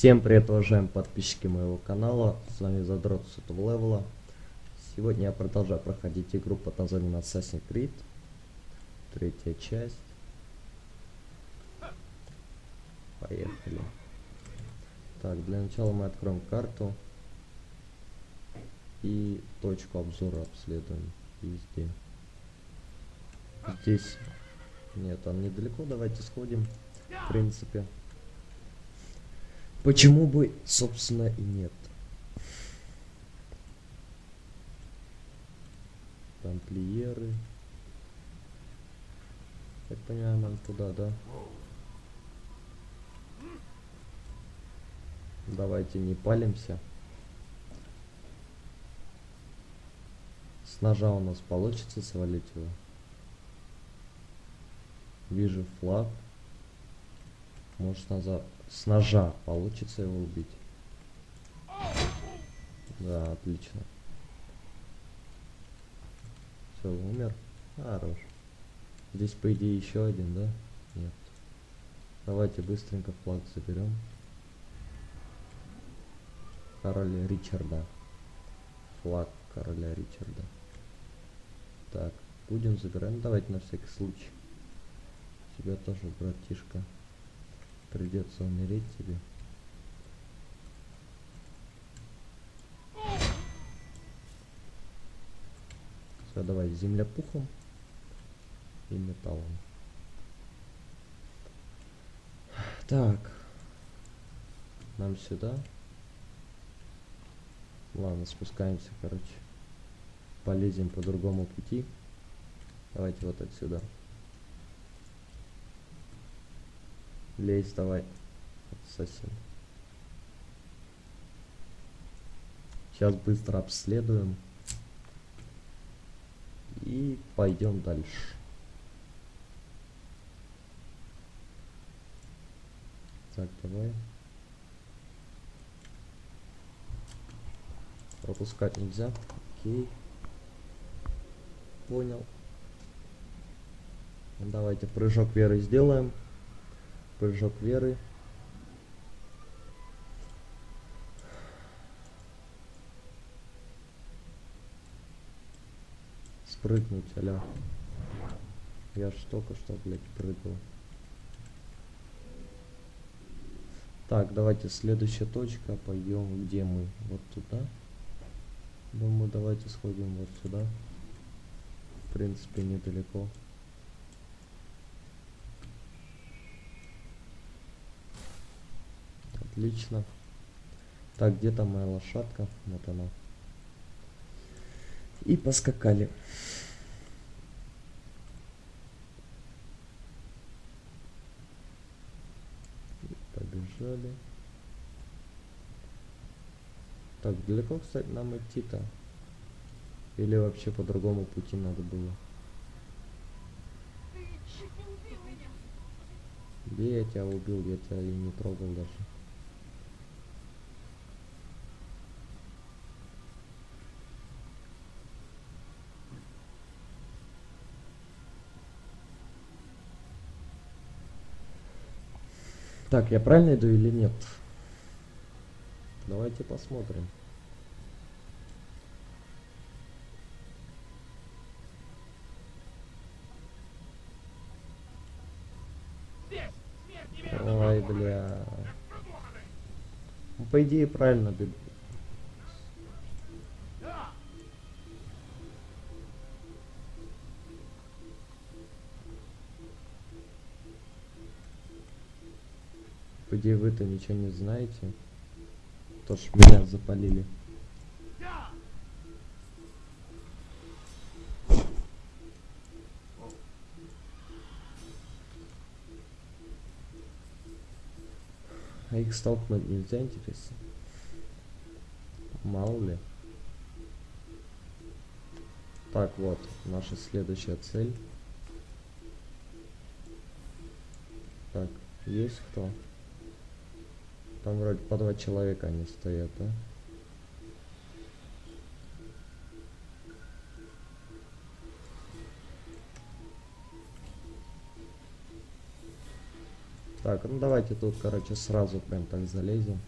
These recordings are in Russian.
Всем привет, уважаемые подписчики моего канала, с вами Задрот Сутов Левела. Сегодня я продолжаю проходить игру под названием Assassin's Creed, третья часть. Поехали. Так, для начала мы откроем карту и точку обзора обследуем везде. Здесь нет, там недалеко, давайте сходим, в принципе. Почему бы, собственно, и нет? Тамплиеры. Я понимаю, нам туда, да? Давайте не палимся. С ножа у нас получится свалить его. Вижу флаг. Может назад с ножа получится его убить. Да, отлично. Все, умер. Хорош. Здесь, по идее, еще один, да? Нет. Давайте быстренько флаг заберем. Короля Ричарда. Флаг короля Ричарда. Так, будем забирать. Ну, давайте на всякий случай. Тебя тоже, братишка. Придется умереть тебе. Все, давай земляпухом и металлом. Так. Нам сюда. Ладно, спускаемся, короче. Полезем по другому пути. Давайте вот отсюда. Лезь давай. Ассасин. Сейчас быстро обследуем. И пойдем дальше. Так, давай. Пропускать нельзя. Окей. Понял. Давайте прыжок веры сделаем. Прыжок веры. Спрыгнуть, аля. Я ж только что, блядь, прыгал. Так, давайте следующая точка. Пойдем, где мы? Вот туда. Думаю, давайте сходим вот сюда. В принципе, недалеко. Отлично. Так, где там моя лошадка? Вот она. И поскакали. И побежали. Так, далеко, кстати, нам идти-то? Или вообще по другому пути надо было? Где я тебя убил? Я тебя и не трогал даже. Так, я правильно иду или нет? Давайте посмотрим. Ой, бля. По идее, правильно бегу. По идее, вы-то ничего не знаете. То ж меня запалили. А их столкнуть нельзя, интересно? Мало ли. Так, вот, наша следующая цель. Так, есть кто? Там вроде по два человека они стоят, да? Так, ну давайте тут, короче, сразу прям так залезем.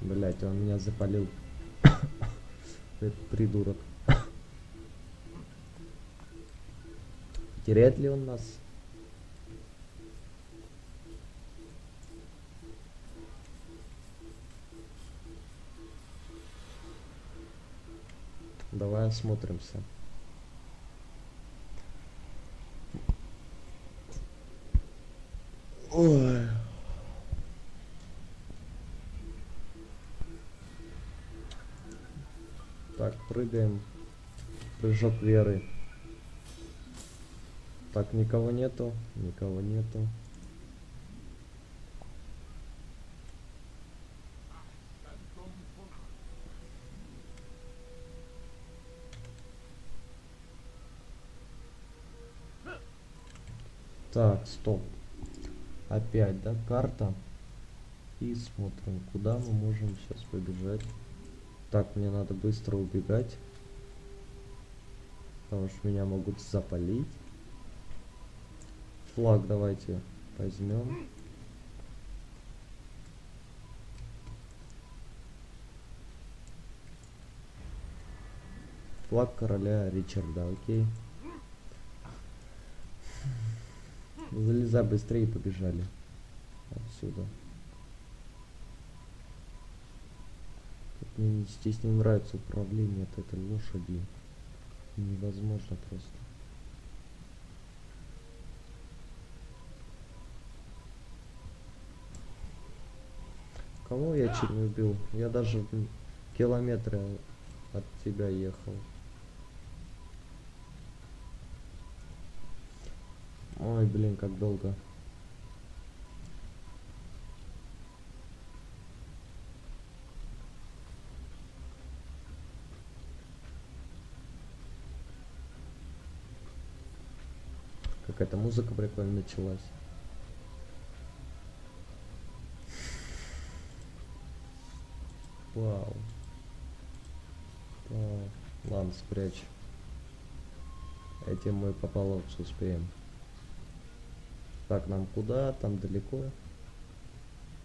Блять, он меня запалил. Этот придурок. Теряет ли он нас? Давай осмотримся. Ой. Так, прыгаем. Прыжок веры. Так, никого нету, никого нету. Так, стоп. Опять, да, карта. И смотрим, куда мы можем сейчас побежать. Так, мне надо быстро убегать. Потому что меня могут запалить. Флаг давайте возьмем. Флаг короля Ричарда, окей. Залезай быстрее, побежали. Отсюда. Мне здесь не нравится управление от этой лошади. Невозможно просто. Кого я чуть не убил? Я даже в километре от тебя ехал. Ой, блин, как долго. Какая-то музыка прикольно началась. Вау. Вау. Ладно, спрячь. Этим мы по полосу успеем. Так, нам куда? Там далеко?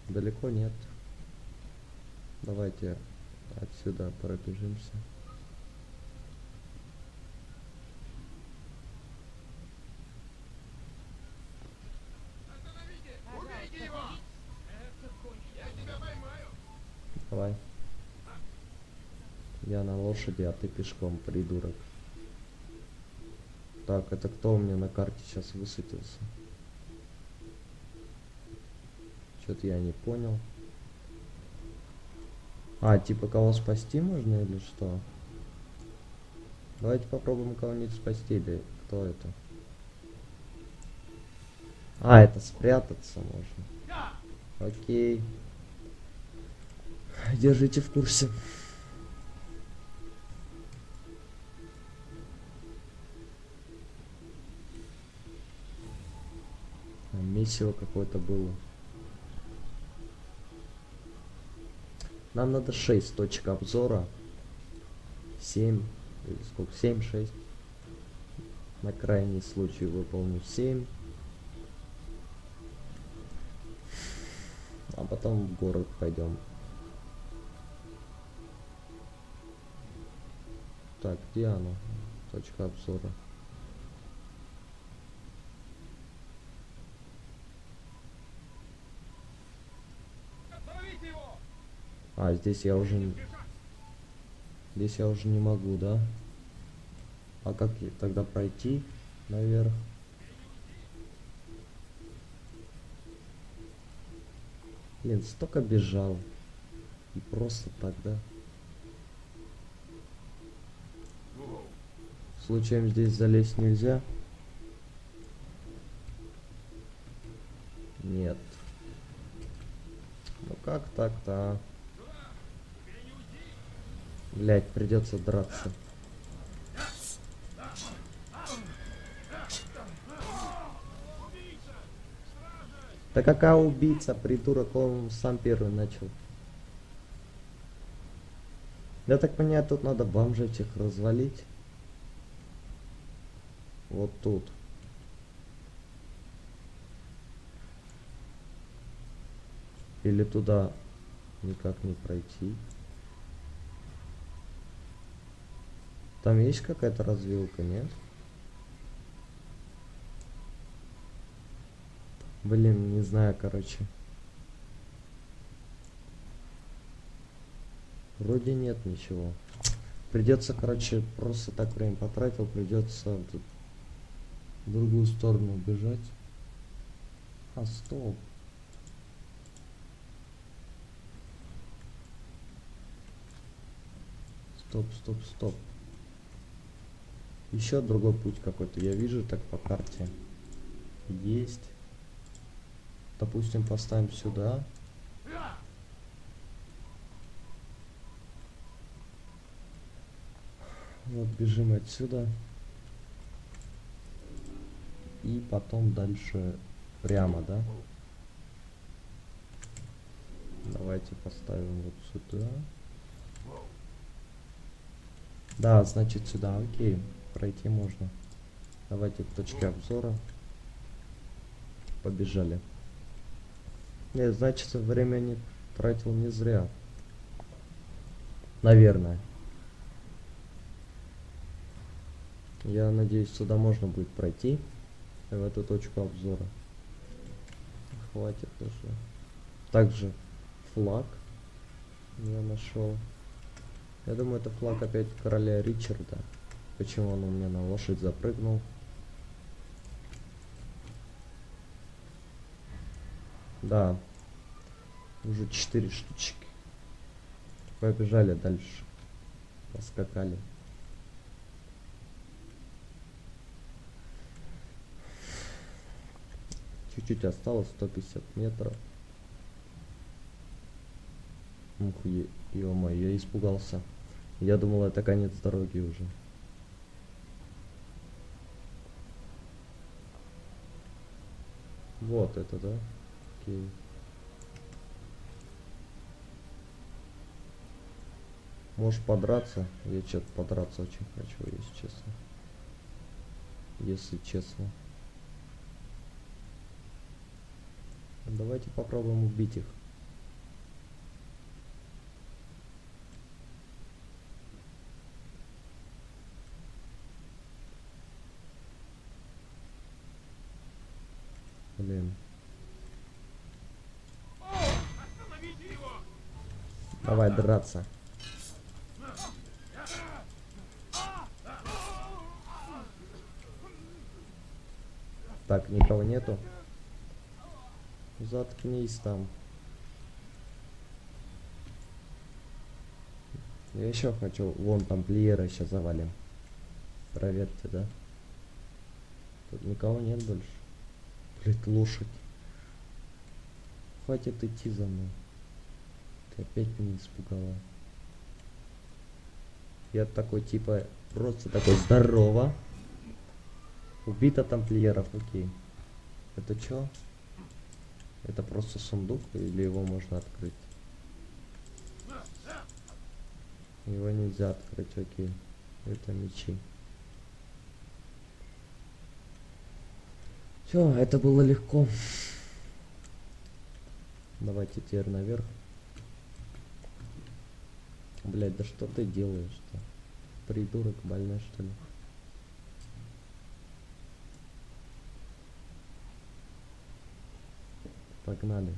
Далеко нет. Давайте отсюда пробежимся. Давай. Я на лошади, а ты пешком, придурок. Так, это кто у меня на карте сейчас высветился? Что-то я не понял. А, типа кого спасти можно или что? Давайте попробуем кого-нибудь спасти, или кто это? А, это спрятаться можно. Окей. Держите в курсе. А, Месиво какое-то было. Нам надо 6 точек обзора. 7. Или сколько? 7, 6. На крайний случай выполню 7. А потом в город пойдем. Так, где оно? Точка обзора. А, здесь я уже... Здесь я уже не могу, да? А как тогда пройти наверх? Блин, столько бежал. И просто так, да? Случаем здесь залезть нельзя? Нет. Ну как так-то, а? Блять, придется драться. Да какая убийца, придурок, он сам первый начал. Я так понимаю, тут надо бомжей этих развалить. Вот тут. Или туда никак не пройти. Там есть какая-то развилка, нет? Блин, не знаю, короче. Вроде нет ничего. Придется, короче, просто так время потратил, придется в другую сторону бежать. А, стоп. Стоп, стоп, стоп. Еще другой путь какой-то. Я вижу так по карте. Есть. Допустим, поставим сюда. Вот бежим отсюда. И потом дальше прямо, да? Давайте поставим вот сюда. Да, значит сюда, окей. Пройти можно. Давайте к точке обзора. Побежали. Не, значит, время не тратил не зря. Наверное. Я надеюсь, сюда можно будет пройти. В эту точку обзора. Хватит уже. Также флаг я нашел. Я думаю, это флаг опять короля Ричарда. Почему он у меня на лошадь запрыгнул? Да. Уже четыре штучки. Побежали дальше. Поскакали. Чуть-чуть осталось, 150 метров. Ух, ё я испугался. Я думал, это конец дороги уже. Вот это, да? Окей. Можешь подраться? Я что-то подраться очень хочу, если честно. Если честно. Давайте попробуем убить их. Блин. Давай драться. Так, никого нету. Заткнись там. Я еще хочу, вон там плеера сейчас завалим. Проверьте, да? Тут никого нет больше. Блять, лошадь. Хватит идти за мной. Ты опять меня испугала. Я такой типа просто такой здорово. Убито тамплиеров, окей. Это чё? Это просто сундук или его можно открыть? Его нельзя открыть, окей. Это мечи. Все, это было легко. Давайте теперь наверх. Блять, да что ты делаешь-то? Придурок больной что ли? Погнали.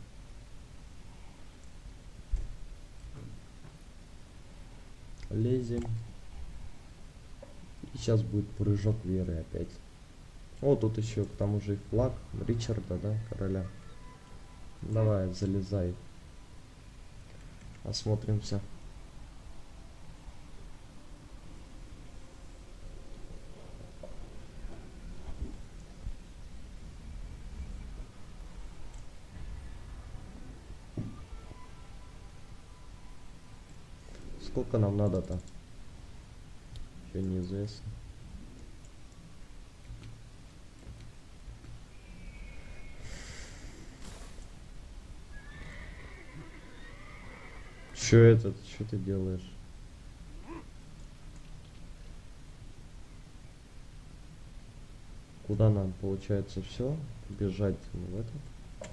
Лезем. И сейчас будет прыжок веры опять. О, тут еще к тому же и флаг Ричарда, да, короля. Давай, залезай. Осмотримся. Сколько нам надо-то? Еще неизвестно. Че этот? Что ты делаешь? Куда нам, получается, все? Бежать в этот?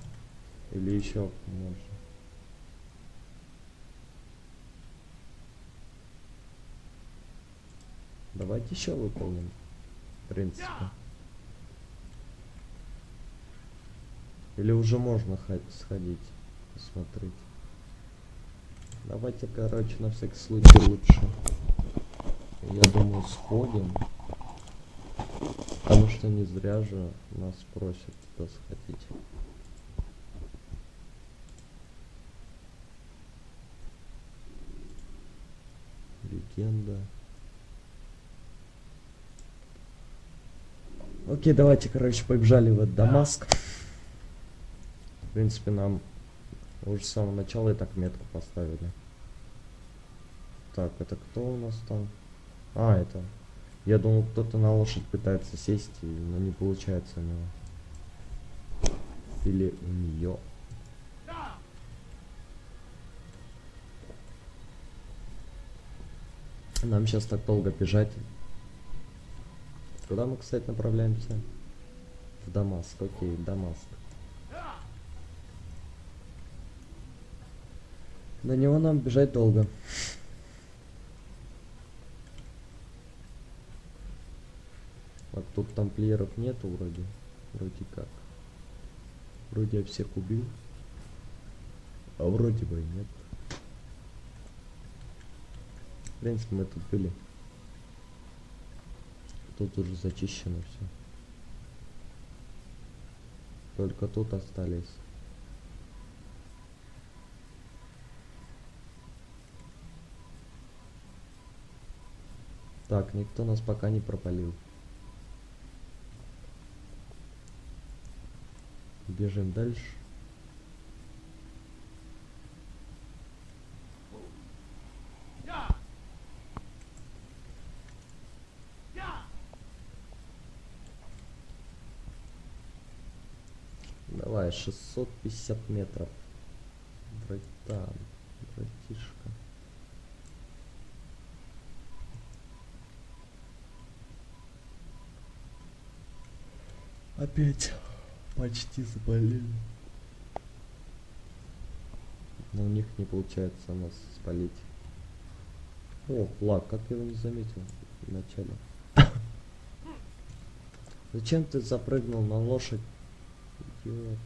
Или еще можно? Давайте еще выполним. В принципе. Или уже можно хо- сходить, посмотреть. Давайте, короче, на всякий случай лучше. Я думаю, сходим. Потому что не зря же нас просят туда сходить. Легенда. Окей, давайте, короче, побежали в Дамаск. В принципе, нам уже с самого начала и так метку поставили. Так, это кто у нас там? А, это. Я думал, кто-то на лошадь пытается сесть, но не получается у него. Или у нее. Нам сейчас так долго бежать. Куда мы, кстати, направляемся? В Дамаск. Окей, Дамаск. До него нам бежать долго. Вот тут тамплиеров нету вроде. Вроде как. Вроде я всех убил. А вроде бы и нет. В принципе, мы тут были. Тут уже зачищено все. Только тут остались. Так, никто нас пока не пропалил. Бежим дальше. Давай, 650 метров. Братан, братишка. Опять почти заболели. Но у них не получается нас спалить. О, флаг, как я его не заметил вначале. Зачем ты запрыгнул на лошадь? Идиот.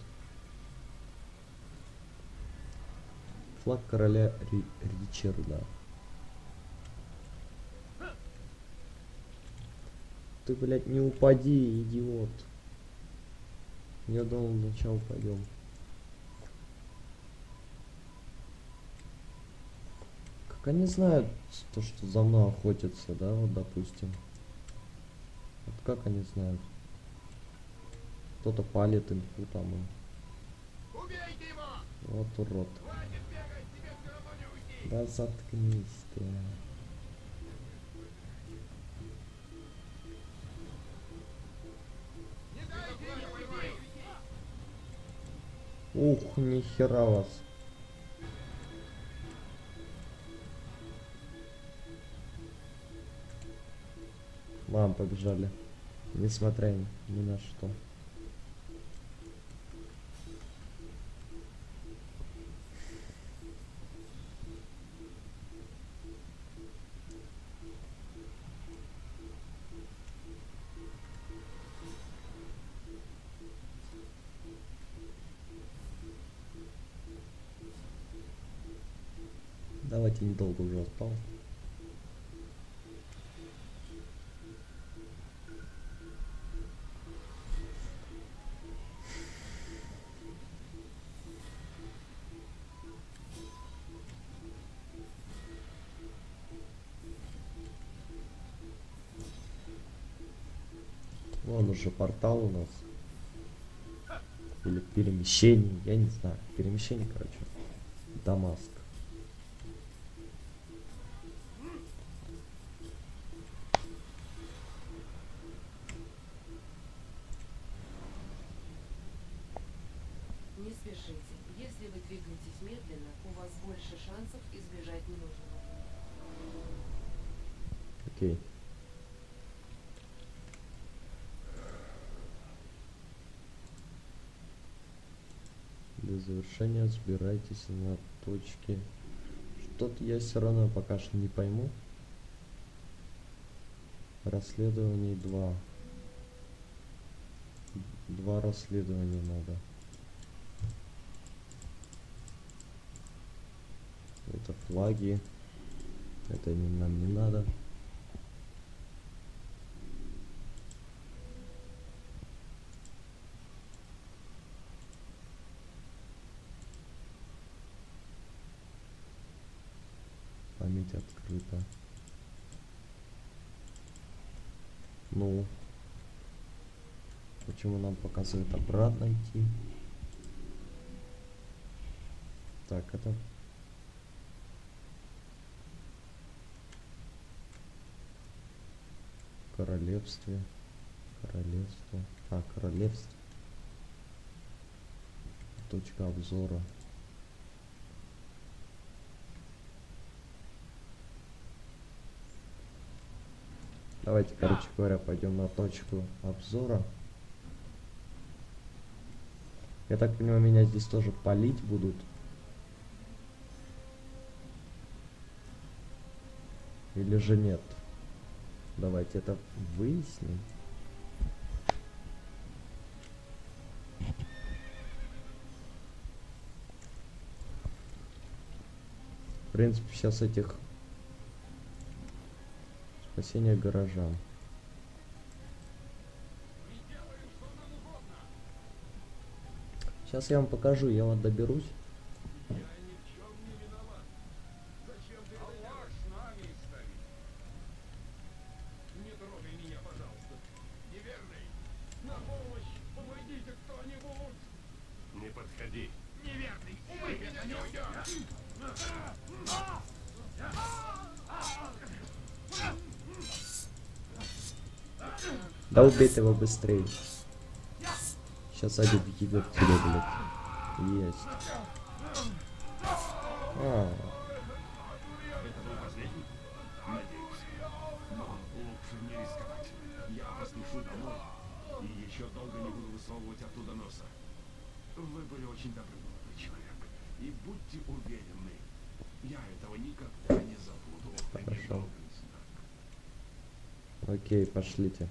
Флаг короля Ри- Ричарда. Ты, блядь, не упади, идиот. Я думал, сначала пойдем. Как они знают то, что за мной охотятся, да, вот допустим. Вот как они знают? Кто-то палит инфу там. Убейте его! Вот урод. Хватит Да заткнись ты. Ух, нихера вас. Мам, побежали. Несмотря ни на что. Давайте недолго уже спал. Вон уже портал у нас. Или перемещение, я не знаю. Перемещение, короче. Дамаск. Не спешите. Если вы двигаетесь медленно, у вас больше шансов избежать ненужного. Окей. До завершения сбирайтесь на точке. Что-то я все равно пока что не пойму. Расследований два. Два расследования надо. Это флаги. Это нам не надо. Почему нам показывает обратно идти? Так, это... Королевстве. Королевство. А, королевство. Точка обзора. Давайте, короче говоря, пойдем на точку обзора. Я так понимаю, меня здесь тоже палить будут. Или же нет? Давайте это выясним. В принципе, сейчас этих спасение горожан. Сейчас я вам покажу, я вот доберусь. Я ни в чем не виноват. Зачем ты Аллах с нами стоит? Не трогай меня, пожалуйста. Неверный, на помощь помогите кто-нибудь. Не подходи. Неверный, умой меня не уйдешь. Да убей его быстрее. Сейчас сзади бегет тебе, блядь. Есть. А, окей, пошлите.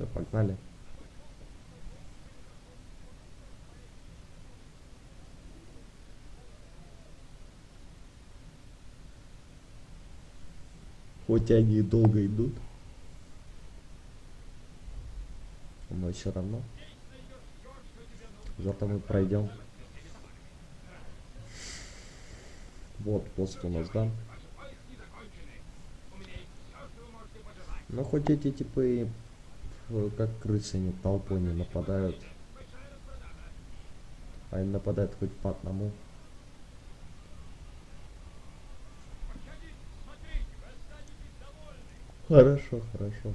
Все, погнали. Хоть они долго идут, но все равно. Зато мы пройдем. Вот пост у нас, да? Ну хоть эти типы как крысы не толпой не нападают. Они нападают хоть по одному. Хорошо, хорошо.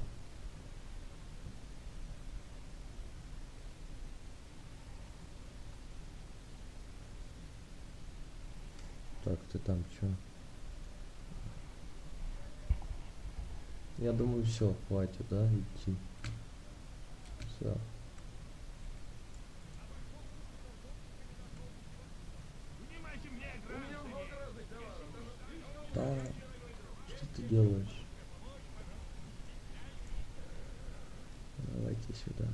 Так, ты там чё? Я думаю, все, хватит, да, идти. Все. Да, что ты делаешь? Давайте сюда.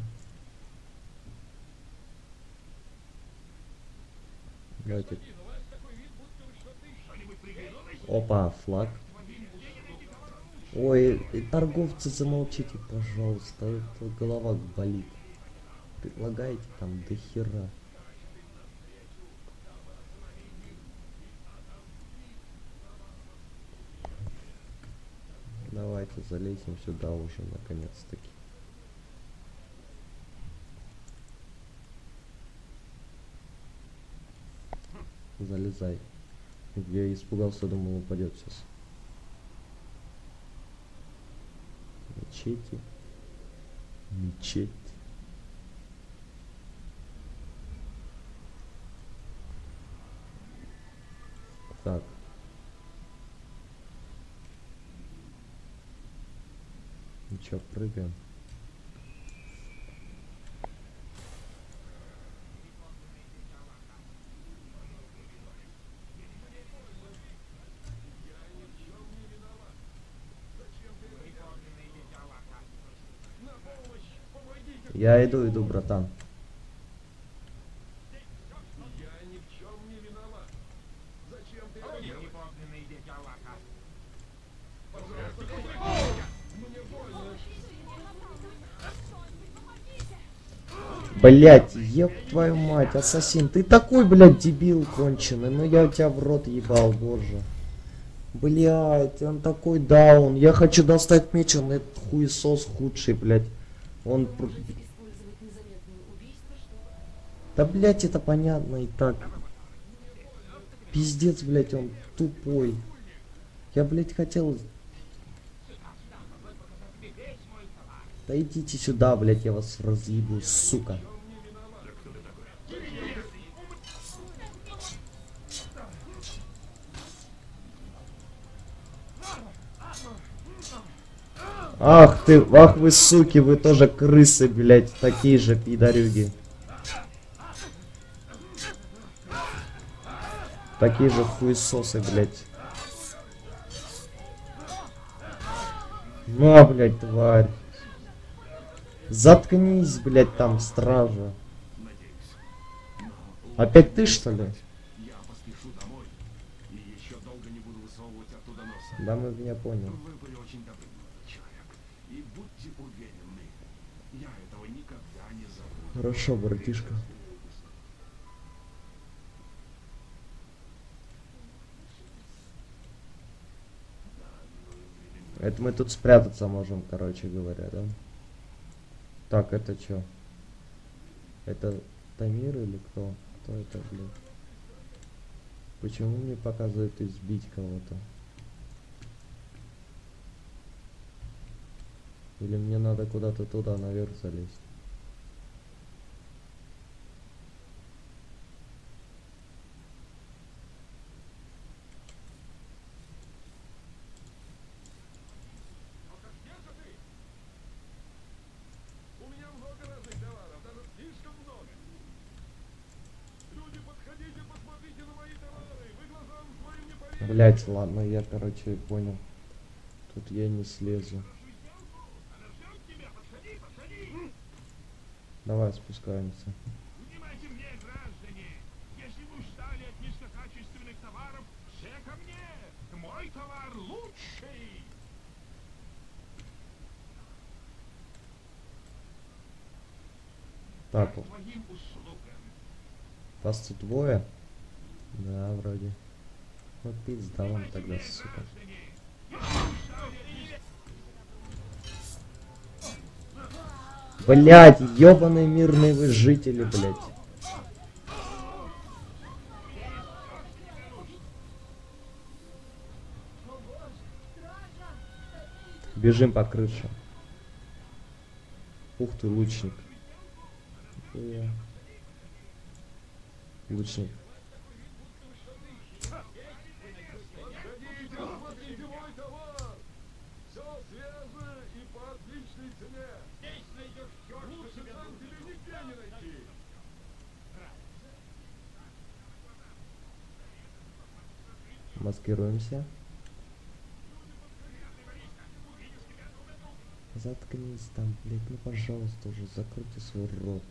Давайте. Опа, флаг. Ой, торговцы, замолчите, пожалуйста, это голова болит. Предлагаете там до хера. Давайте залезем сюда уже, наконец-таки. Залезай. Я испугался, думал, упадет сейчас. мечети, мечеть. Так. Ничего, прыгаем. Я иду, иду, братан. Блять, еб твою мать, ассасин, ты такой, блядь, дебил конченый, ну я тебя в рот ебал, боже. Блять, он такой даун, я хочу достать меч, он этот хуесос худший, блядь. Он... Да, блять, это понятно и так. Пиздец, блять, он тупой. Я, блять, хотел... Да идите сюда, блять, я вас разъебу, сука. Ах ты, ах вы суки, вы тоже крысы, блять, такие же пидорюги. Такие же хуесосы, блять. На, блять, тварь. Заткнись, блять, там, стража. Опять ты, что ли? Я поспешу домой и еще долго Это мы тут спрятаться можем, короче говоря, да? Так, это что? Это Тамир или кто? Кто это, блядь? Почему мне показывают избить кого-то? Или мне надо куда-то туда наверх залезть? Где же ты? У меня много разных товаров, даже слишком много. Люди, подходите, посмотрите на мои товары. Вы глазам своим не поверите. Блять, ладно, я, короче, понял. Тут я не слезу. Давай спускаемся. Так, вас тут двое? Да, вроде. Ну пизда вам тогда, сука. Блять, ебаные мирные вы жители, блять. Бежим по крыше. Ух ты, лучник. Лучник. Подходите, посмотрите мой товар! Все свежее и по отличной цене. Здесь найдешь все, Лучше там тебе нигде не найти. Маскируемся. Заткнись там, блядь, ну пожалуйста уже, закройте свой рот.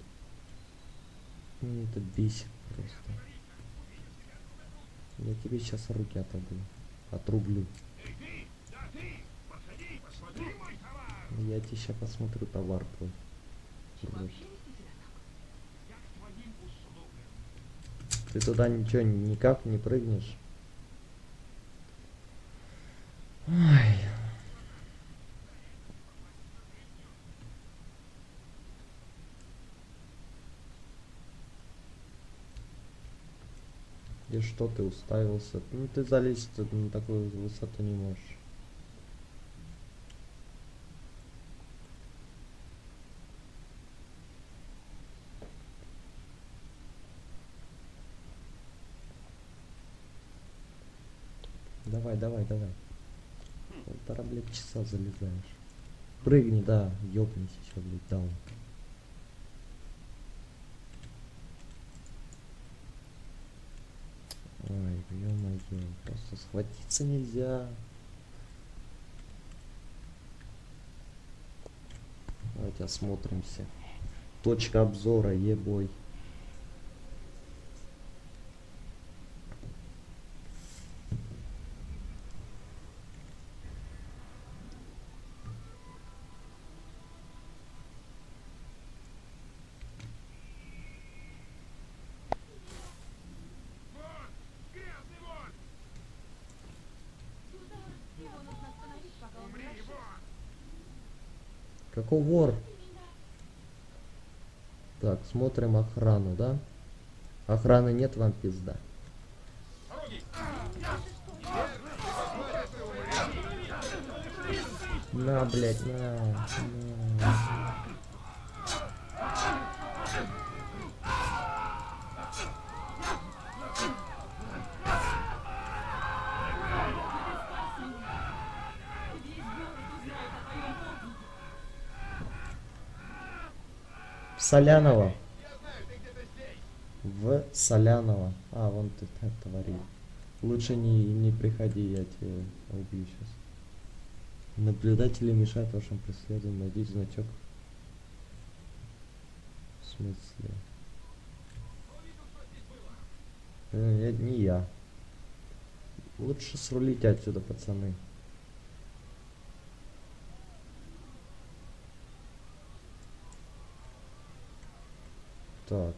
Мне это бесит просто. Я тебе сейчас руки отобью. Отрублю. Я тебе сейчас посмотрю товар твой. Урод. Ты туда ничего никак не прыгнешь. Ой. И что ты уставился? Ну ты залезть на такую высоту не можешь. Давай, давай, давай. Полтора, блядь, часа залезаешь. Прыгни, да, ёбнись еще, блядь, даун. Ой, ё-моё, просто схватиться нельзя. Давайте осмотримся. Точка обзора, ебой. Вон! Грязный вон! Его нужно остановить, пока он Умри, не вон! Какой вор? Так, смотрим охрану, да? Охраны нет, вам пизда. На, блядь, на, на. Солянова. В Солянова. А, вон ты твори. Лучше не, не приходи, я тебя убью сейчас. Наблюдатели мешают вашим преследованиям. Найдите значок. В смысле? Э, это не я. Лучше срулите отсюда, пацаны. Так.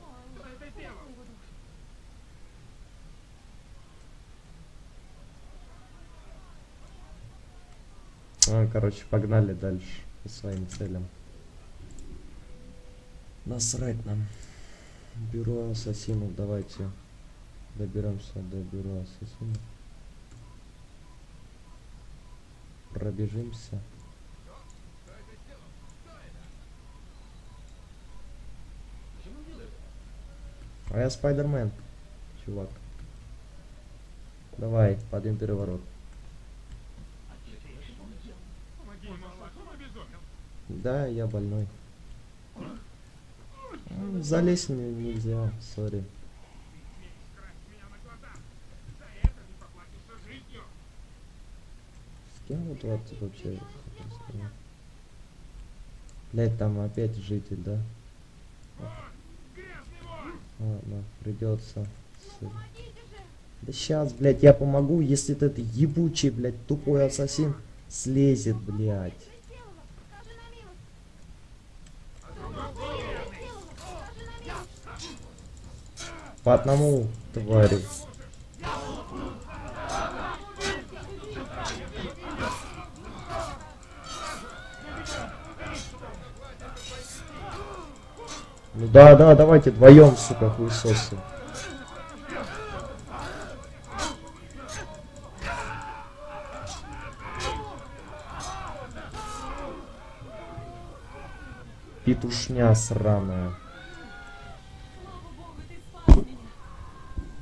А, короче, погнали дальше по своим целям. Насрать нам. Бюро ассасинов, давайте доберемся до бюро ассасинов. Пробежимся. А я Спайдермен, чувак. Давай, подъем переворот. Да, я больной. М, Залезть не- нельзя, сори. С кем вот вот вообще? Блять, там опять житель, да? Ладно, придется. Да сейчас, блядь, я помогу, если этот ебучий, блядь, тупой ассасин слезет, блядь. По одному, твари. Ну да, да, давайте вдвоем, сука, хуесосы. Петушня сраная.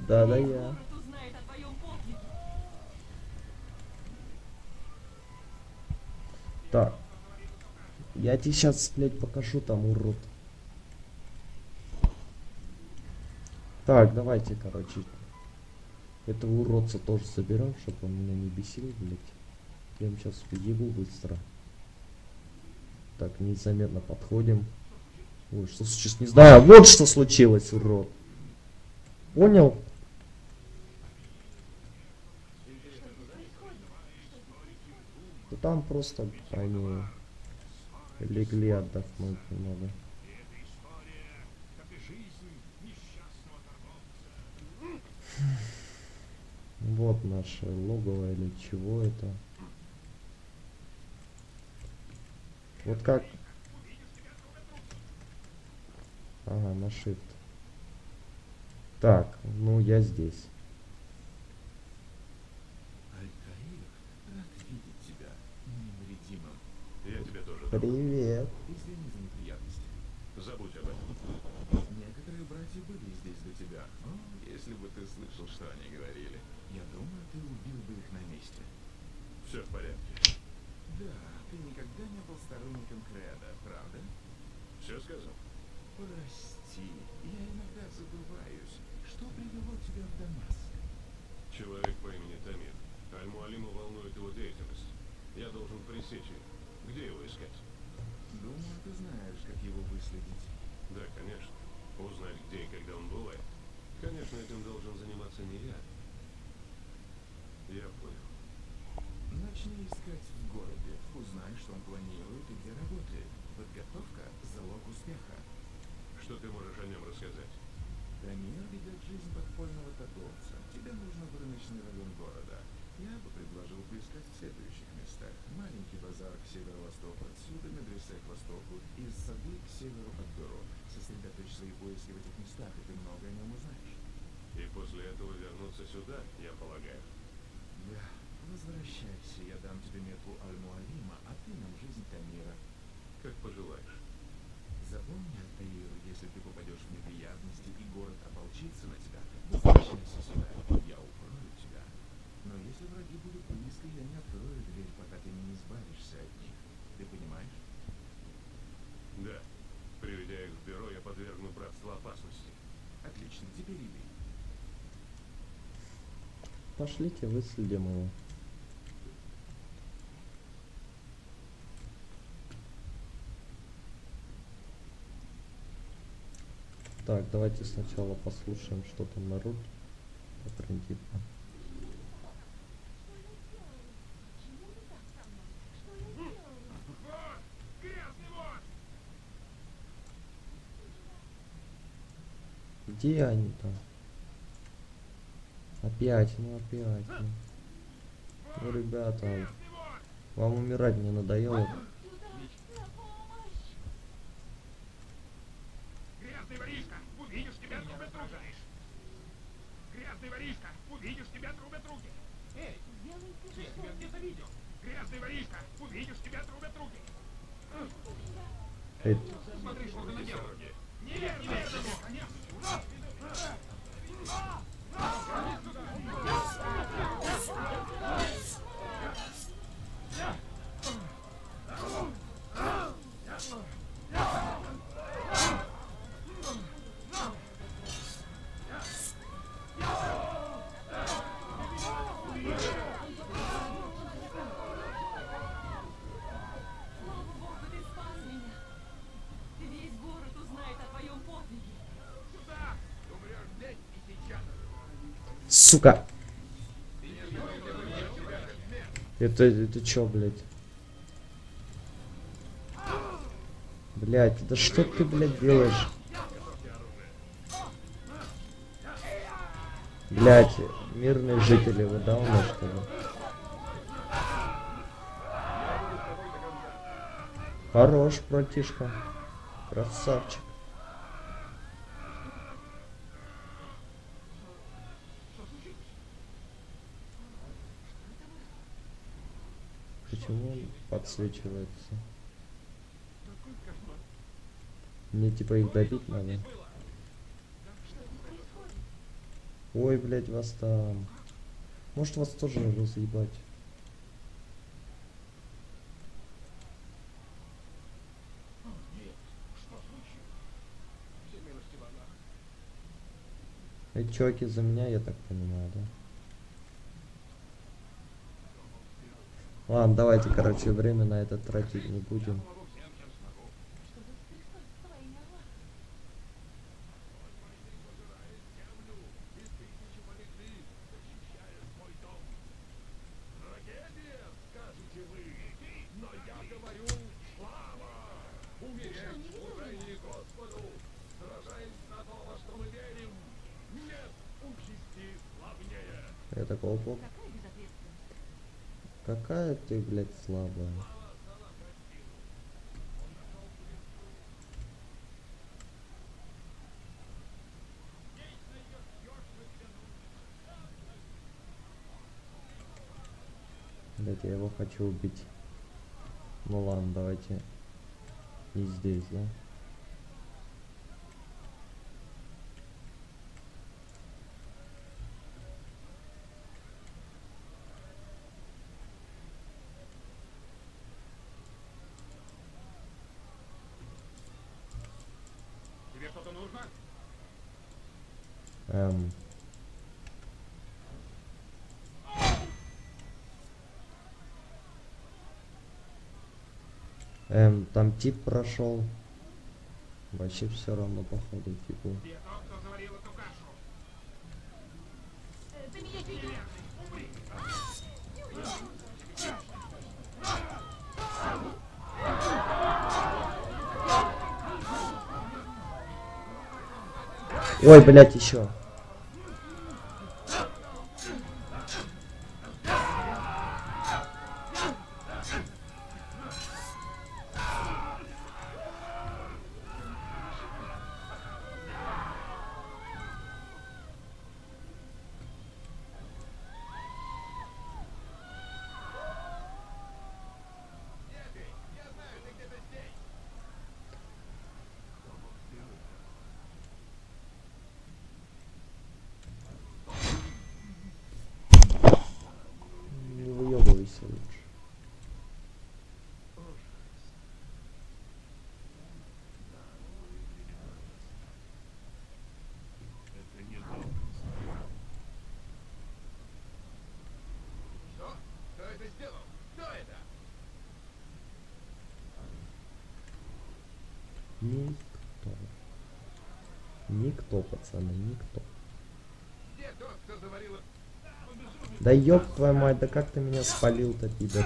Да, да, я. Так. Я тебе сейчас, блядь, покажу там, урод. Так, давайте, короче. Этого уродца тоже соберем, чтобы он меня не бесил, блядь. Я сейчас ебу быстро. Так, незаметно подходим. Ой, что сейчас не знаю. Вот что случилось, урод. Понял? Там просто они легли отдохнуть немного. И эта история, как и жизнь несчастного торговца. Вот наше логово или чего это. Вот как... Ага, на shift. Так, ну я здесь. Привет. Извини за неприятности. Забудь об этом. Некоторые братья были здесь до тебя. Если бы ты слышал, что они говорили. Я думаю, ты убил бы их на месте. Все в порядке. Да, ты никогда не был сторонником Креда, правда? Все сказал? Прости, я иногда забываюсь. Что привело тебя в Дамаск? Человек по имени Тамир. Аль-Муалима волнует его деятельность. Я должен пресечь ее. Где его искать? Думаю, ты знаешь, как его выследить. Да, конечно. Узнать, где и когда он бывает. Конечно, этим должен заниматься не я. Я понял. Начни искать в городе. Узнай, что он планирует и где работает. Подготовка – залог успеха. Что ты можешь о нем рассказать? Дамир ведет жизнь подпольного торговца. Тебе нужно в рыночный район города. Я бы предложил поискать в следующих местах. Маленький базар к северо-востоку отсюда, медресе к востоку, и сады к северу от бюро. Сосредоточь свои поиски в этих местах, и ты много о нем узнаешь. И после этого вернуться сюда, я полагаю. Возвращайся, я дам тебе метку Аль-Муалима, а ты нам жизнь Тамира. Как пожелаешь. Запомни, Альтаир, если ты попадешь в неприятности и город ополчится на тебя, возвращайся сюда, я укрою тебя. Но если враги будут близко, я не открою дверь, пока ты не избавишься от них. Ты понимаешь? Да. Приведя их в бюро, я подвергну братство опасности. Отлично, теперь иди. Пошлите, выследим его. Так, давайте сначала послушаем, что там народ по вор! Где они там? Опять, ну опять. Ну, ребята, вам умирать не надоело? Грязный воришка! Увидишь, тебя трубят руки! Грязный воришка! Увидишь, тебя трубят руки! Эй! Я тебя где-то видел! Грязный воришка! Увидишь, тебя трубят руки! Эй, Смотри, что ты наделал! Нет, сука! Это, это чё, блядь? Блядь, да что ты, блядь, делаешь? Блядь, мирные жители, вы дауна, что ли? Хорош, братишка. Красавчик. Почему он подсвечивается? Мне типа их добить надо. Ой, блядь, вас там. Может вас тоже нужно заебать? Эти чуваки за меня, я так понимаю, да? Ладно, давайте, короче, время на это тратить не будем. Чтобы Христос, Какая ты, блядь, слабая. Блядь, я его хочу убить. Ну ладно, давайте не здесь, да? что-то нужно? Эм. Эм, там тип прошел. Вообще все равно походу типу. Где тот, кто Никто, пацаны, никто. Да ёб твою мать, да как ты меня спалил-то, пидор?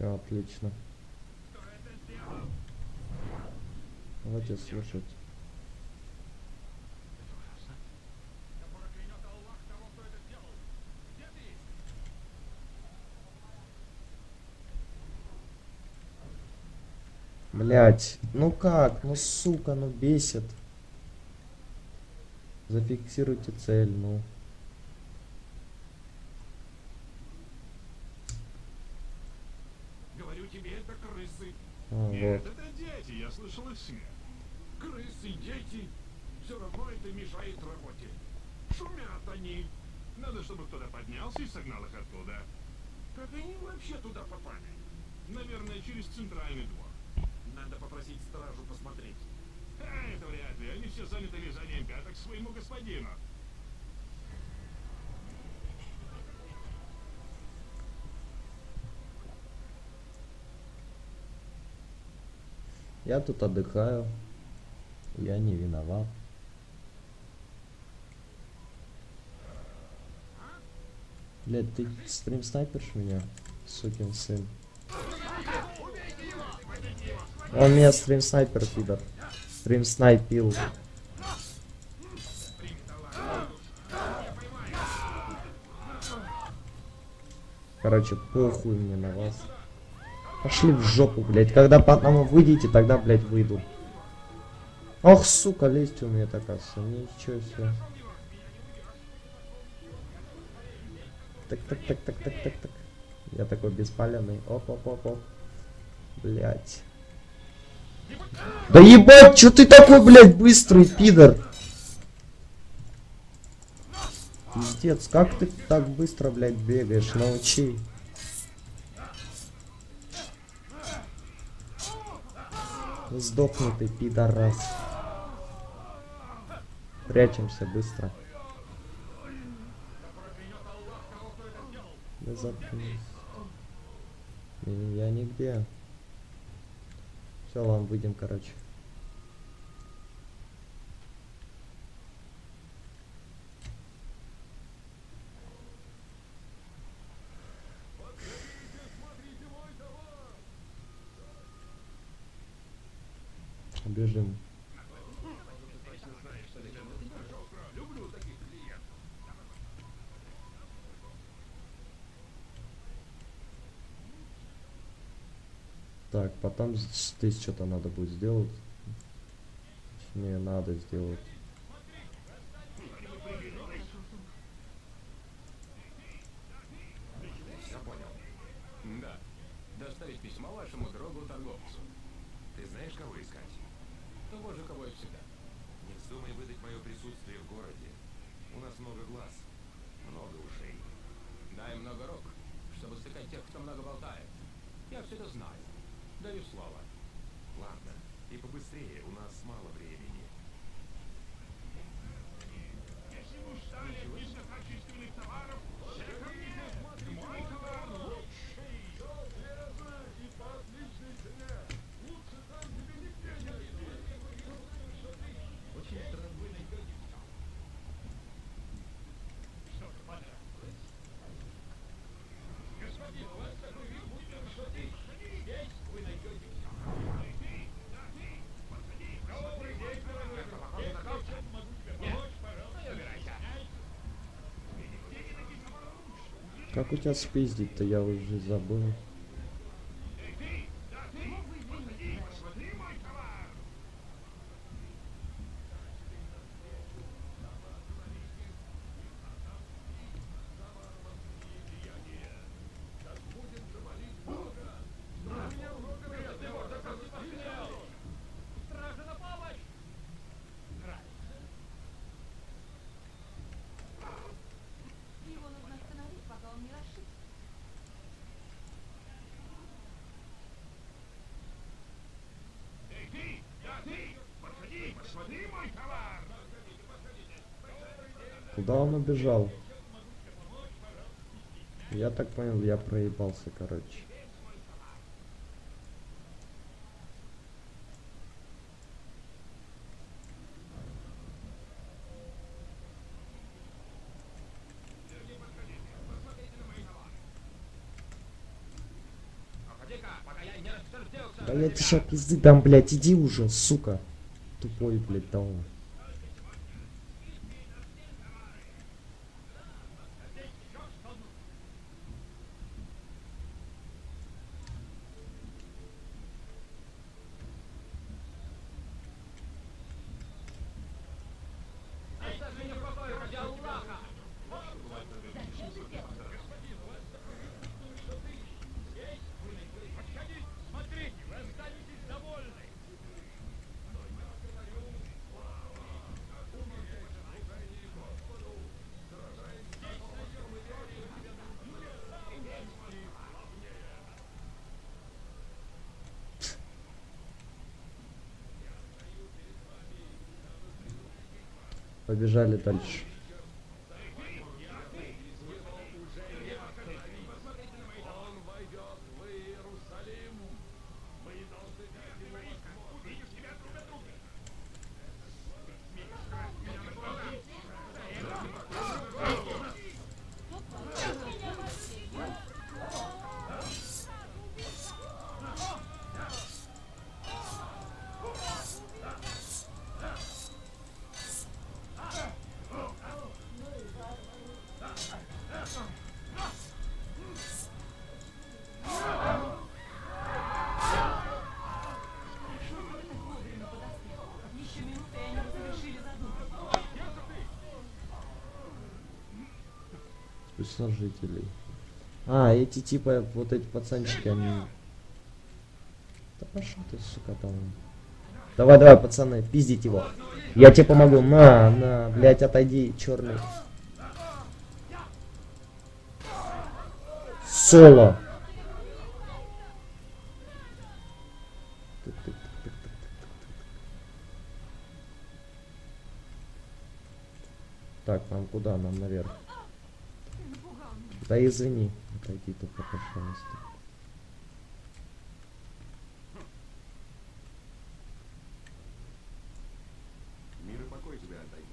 Все отлично. Давайте слушать. Блять, ну как? Ну сука, ну бесит. Зафиксируйте цель, ну. Говорю тебе, это крысы. А, Нет, вот. это дети, смех. Крысы, дети, все равно это мешает работе. Шумят они. Надо, чтобы кто-то поднялся и согнал их оттуда. Как они вообще туда попали? Наверное, через центральный двор. Надо попросить стражу посмотреть. А, это вряд ли. Они все заняты лизанием пяток своему господину. Я тут отдыхаю. Я не виноват. Блять, ты стрим снайперш меня, сукин сын. Он меня стрим снайпер, пидор. Стрим снайпил. Короче, похуй мне на вас. Пошли в жопу, блядь. Когда по одному выйдете, тогда, блядь, выйду. Ох, сука, лезть у меня такая. Ничего себе. Так, так, так, так, так, так, так. Я такой беспаленный. Оп, оп, оп, оп. Блять. Да ебать, чё ты такой, блядь, быстрый, пидор? Пиздец, как ты так быстро, блядь, бегаешь? Научи. Сдохни ты, пидорас. Прячемся быстро. Да заткнись. Я нигде. Все, ладно, выйдем, короче. Бежим. Так, потом здесь что-то надо будет сделать. Точнее, надо сделать. Я понял. Да. Доставить письмо вашему другу торговцу. Ты знаешь, кого искать? Того же, кого и всегда. Не вздумай выдать мое присутствие в городе. У нас много глаз, много ушей. Дай много рук, чтобы стыкать тех, кто много болтает. Я все это знаю. Даю слово. Ладно, и побыстрее, у нас мало времени. Как у тебя спиздить-то, я уже забыл. Куда он убежал? Я так понял, я проебался, короче. Да я сейчас пизды дам, блядь, иди уже, сука. Тупой, блядь, даун. Побежали дальше. Спецножителей. А, эти типа, вот эти пацанчики, они... Да пошел ты, сука, там. Давай, давай, пацаны, пиздить его. Я тебе помогу. На, на, блять, отойди, черный. Соло. Извини. Отойди только, пожалуйста. Мир и покой тебе, Антонин.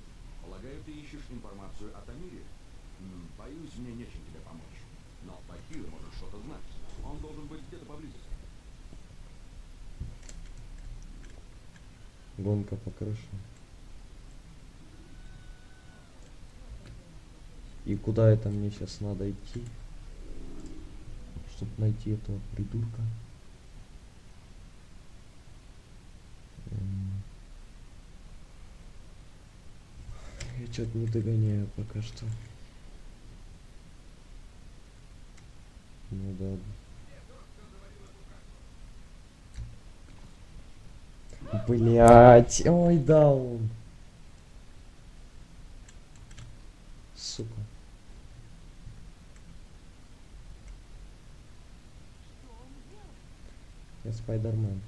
Полагаю, ты ищешь информацию о Тамире? Боюсь, мне нечем тебе помочь. Но Бахир может что-то знать. Он должен быть где-то поблизости. Гонка по крыше. И куда это мне сейчас надо идти? Чтобы найти этого придурка. М. Я что-то не догоняю пока что. Ну да. Блять, ой, даун. Сука. Я Спайдермен.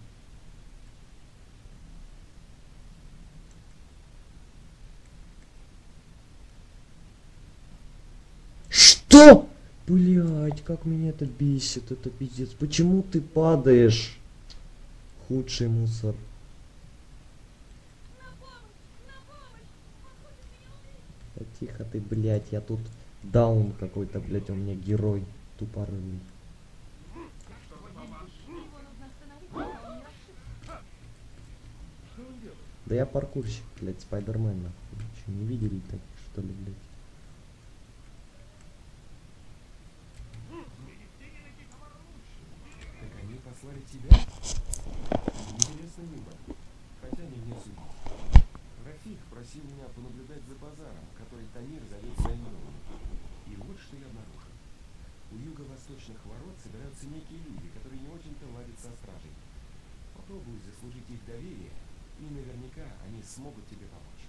Что? Блять, как меня это бесит, это пиздец. Почему ты падаешь? Худший мусор. Тихо ты, блядь, я тут даун какой-то, блядь, у меня герой тупорылый. Его нужно остановить, пока он не расшибся. Да я паркурщик, блядь, Спайдермен, нахуй. Че, не видели таких, что ли, блядь? Так просил меня понаблюдать за базаром, который Тамир зовет Займовым. И вот что я обнаружил. У юго-восточных ворот собираются некие люди, которые не очень-то ладят со стражей. Попробуй заслужить их доверие, и наверняка они смогут тебе помочь.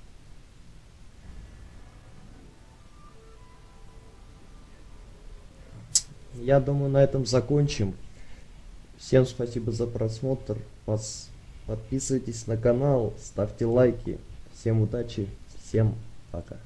Я думаю, на этом закончим. Всем спасибо за просмотр. Пос- Подписывайтесь на канал, ставьте лайки. Всем удачи, всем пока.